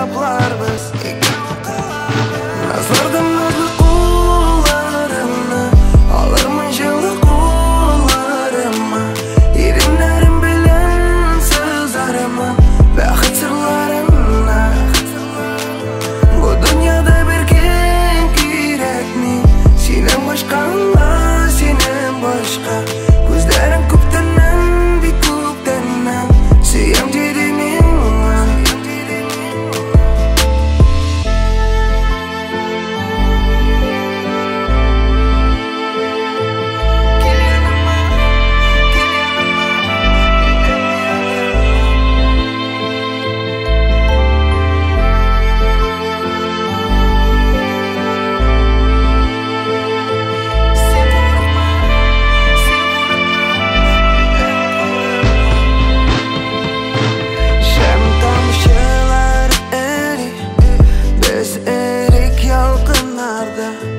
kitaplarımız. Nazlardan nazlı kullarımı Alırmın jılı kullarımı. Yerimlerim bilen sözlerimi Ve hatırlarımla. Bu dünyada bir kim gerekli Senin başkanla senin başka together.